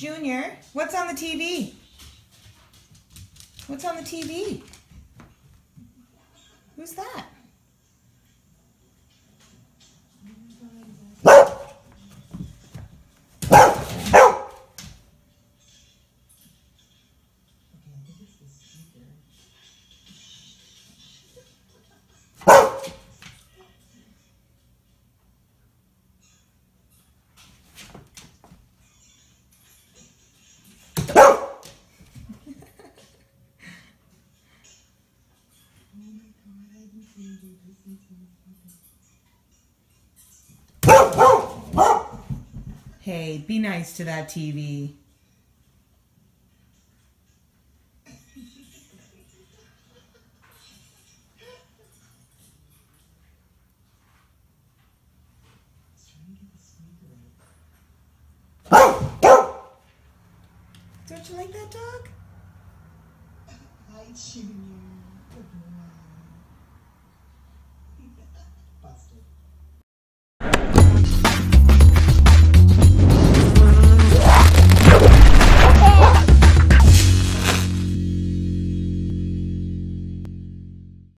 Junior, what's on the TV? What's on the TV? Who's that? Hey, be nice to that TV. Don't you like that dog? Hi, Junior. Good boy.